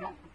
Yeah.